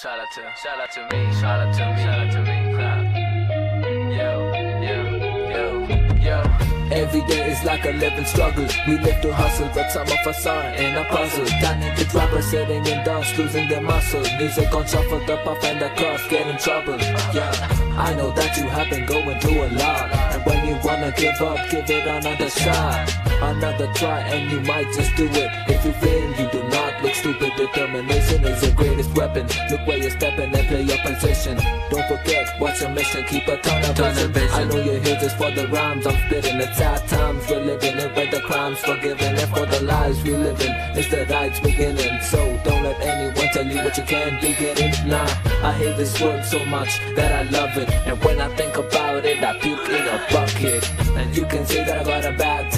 Shout out to, shout out to me, shout out to me, shout out to me. Clap. Yo, yo, yo, yo. Every day is like a living struggle. We live to hustle, but some of us are in a puzzle. Talented rappers sitting in dust, losing their muscle. Music on shuffle, the puff and the cuff, get in trouble. Yeah, I know that you have been going through a lot. And when you wanna give up, give it another shot. Another try, and you might just do it. If you fail, you do not look stupid. Determination is your greatest weapon. Look where you're stepping and play your position. Don't forget what's your mission. Keep a ton of vision. I know you're here just for the rhymes I'm spitting. It's sad times we're living it, but the crimes forgiven. And for the lives we live in, it's the rights beginning. So don't let anyone tell you what you can't be getting. Nah, I hate this world so much that I love it. And when I think about it, I puke in a bucket. And you can say that I got a bad timing, but I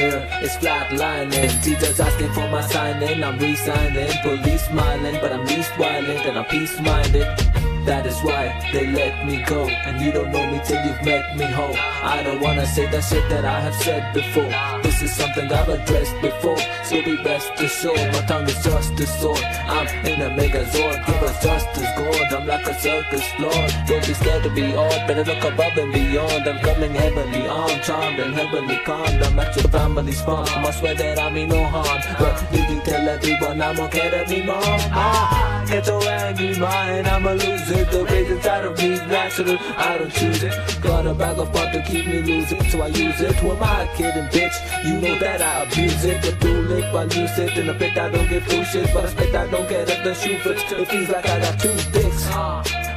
roll over it's flatlining. Teachers asking for my signing, I'm re-signing. Police smiling, but I'm least violent and I'm peace-minded. That is why they let me go. And you don't know me till you've met me ho. I don't wanna say that shit that I have said before. This is something I've addressed before. So be best assured, my tongue is just a sword. I'm in a megazord, give us justice, God. I'm like a circus lord. Don't be scared to be odd, better look above and beyond. I'm coming heavenly armed, charmed and heavenly calmed. I'm at your family's farm. I swear that I mean no harm. But you tell everyone I'm okay anymore? Ah, get so angry, man, I'ma lose it. The rage inside of me's natural, I don't choose it. Got a bag of fun to keep me losing, so I use it. Who am I kidding, bitch? You know that I abuse it. But do it while you sit in a pit, I don't get two shits. But I expect I don't get if the shoe fits. It feels like I got two dicks.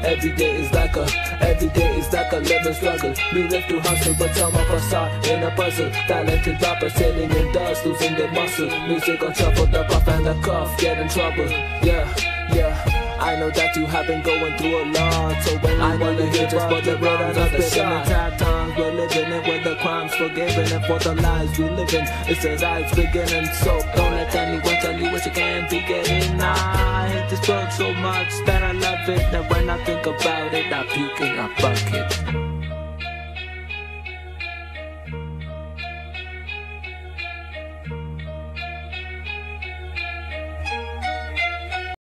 Every day is like a, every day is like a living struggle. We live to hustle, but some of us are in a puzzle. Talented rappers sailing in dust, losing their muscle. Music on shuffle, the puff and the cuff, get in trouble. Yeah, yeah. I know that you have been going through a lot, so when I wanna hear just for the another shot. In sad times we're living it with the crimes forgiven, and for the lives we live in, it's a lives beginning. So don't let anyone tell you what you can't be getting. I hate this world so much that I love it, and when I think about it, I puke in a bucket.